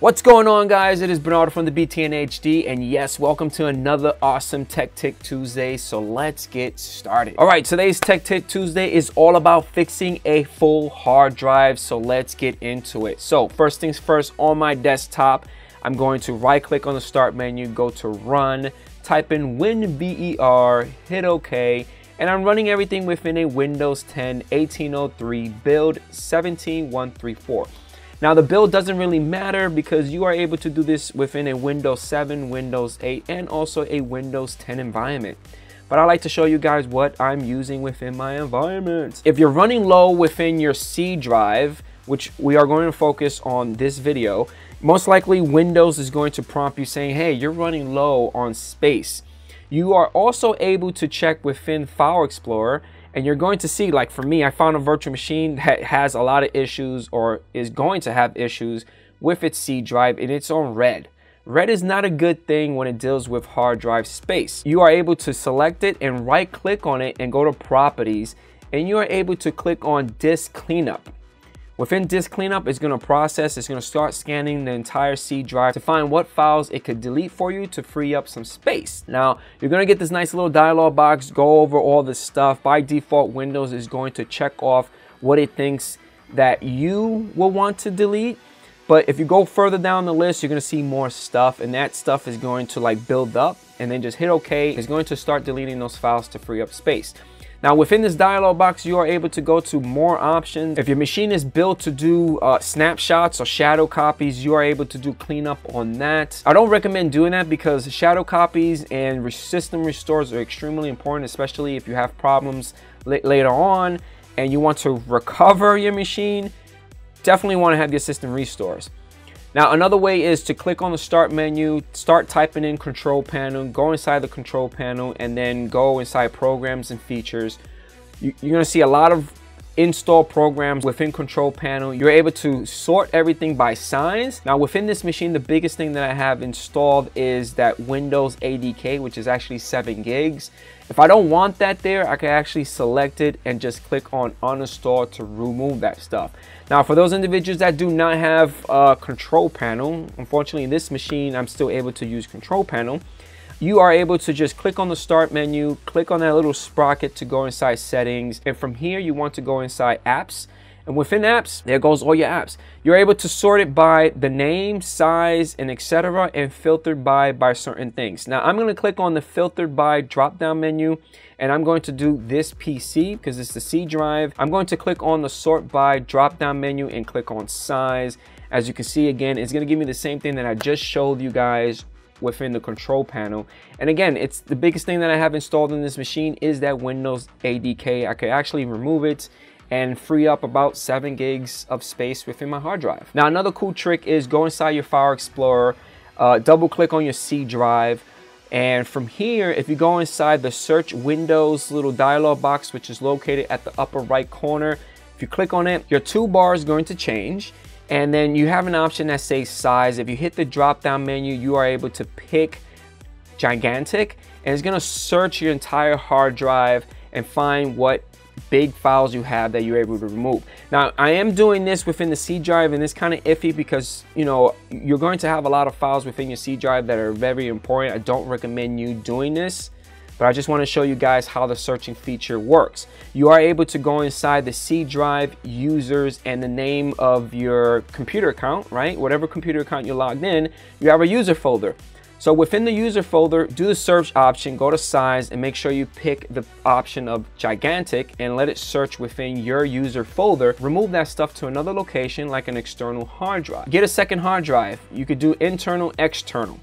What's going on guys? It is Bernardo from the BTN HD and yes, welcome to another awesome Tech Tip Tuesday. So let's get started. All right, today's Tech Tip Tuesday is all about fixing a full hard drive. So let's get into it. So first things first, on my desktop, I'm going to right click on the start menu, go to run, type in WinVER, hit OK, and I'm running everything within a Windows 10 1803 build 17134. Now the build doesn't really matter because you are able to do this within a Windows 7, Windows 8, and also a Windows 10 environment. But I like to show you guys what I'm using within my environment. If you're running low within your C drive, which we are going to focus on this video, most likely Windows is going to prompt you saying, hey, you're running low on space. You are also able to check within File Explorer and you're going to see like for me I found a virtual machine that has a lot of issues or is going to have issues with its C drive and it's on red. Red is not a good thing when it deals with hard drive space. You are able to select it and right click on it and go to properties and you are able to click on disk cleanup. Within disk cleanup, it's gonna process, it's gonna start scanning the entire C drive to find what files it could delete for you to free up some space. Now, you're gonna get this nice little dialog box, go over all this stuff. By default, Windows is going to check off what it thinks that you will want to delete. But if you go further down the list, you're gonna see more stuff and that stuff is going to like build up and then just hit okay. It's going to start deleting those files to free up space. Now within this dialog box, you are able to go to more options. If your machine is built to do uh, snapshots or shadow copies, you are able to do cleanup on that. I don't recommend doing that because shadow copies and system restores are extremely important, especially if you have problems later on and you want to recover your machine, definitely want to have your system restores. Now, another way is to click on the start menu, start typing in control panel, go inside the control panel, and then go inside programs and features. You're gonna see a lot of install programs within control panel. You're able to sort everything by size. Now within this machine, the biggest thing that I have installed is that Windows ADK, which is actually seven gigs. If I don't want that there, I can actually select it and just click on uninstall to remove that stuff. Now, for those individuals that do not have a control panel, unfortunately, in this machine, I'm still able to use control panel. You are able to just click on the start menu, click on that little sprocket to go inside settings. And from here, you want to go inside apps and within apps, there goes all your apps. You're able to sort it by the name, size, and etc. and filtered by by certain things. Now I'm going to click on the filtered by drop down menu and I'm going to do this PC because it's the C drive. I'm going to click on the sort by drop down menu and click on size. As you can see again, it's going to give me the same thing that I just showed you guys within the control panel. And again, it's the biggest thing that I have installed in this machine is that Windows ADK. I could actually remove it and free up about 7 gigs of space within my hard drive. Now another cool trick is go inside your File Explorer, uh, double click on your C drive, and from here, if you go inside the search windows little dialog box, which is located at the upper right corner, if you click on it, your toolbar is going to change. And then you have an option that says size. If you hit the drop down menu, you are able to pick gigantic and it's gonna search your entire hard drive and find what big files you have that you're able to remove. Now, I am doing this within the C drive and it's kind of iffy because, you know, you're going to have a lot of files within your C drive that are very important. I don't recommend you doing this, but I just want to show you guys how the searching feature works. You are able to go inside the C drive users and the name of your computer account, right? Whatever computer account you're logged in, you have a user folder. So within the user folder, do the search option, go to size and make sure you pick the option of gigantic and let it search within your user folder. Remove that stuff to another location like an external hard drive. Get a second hard drive. You could do internal, external.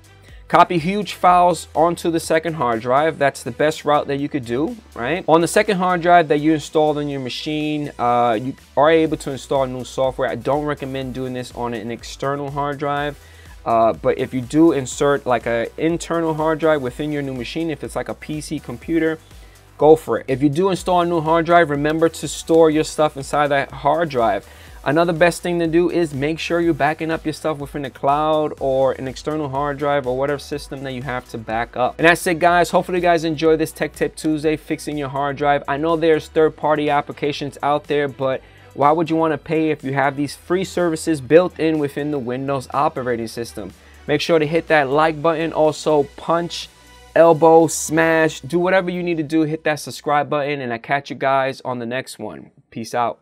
Copy huge files onto the second hard drive. That's the best route that you could do, right? On the second hard drive that you installed on your machine, uh, you are able to install new software. I don't recommend doing this on an external hard drive uh, but if you do insert like an internal hard drive within your new machine, if it's like a PC computer, go for it. If you do install a new hard drive, remember to store your stuff inside that hard drive. Another best thing to do is make sure you're backing up your stuff within the cloud or an external hard drive or whatever system that you have to back up. And that's it guys. Hopefully you guys enjoy this Tech Tip Tuesday fixing your hard drive. I know there's third party applications out there, but why would you want to pay if you have these free services built in within the Windows operating system? Make sure to hit that like button. Also punch elbow, smash, do whatever you need to do. Hit that subscribe button, and I catch you guys on the next one. Peace out.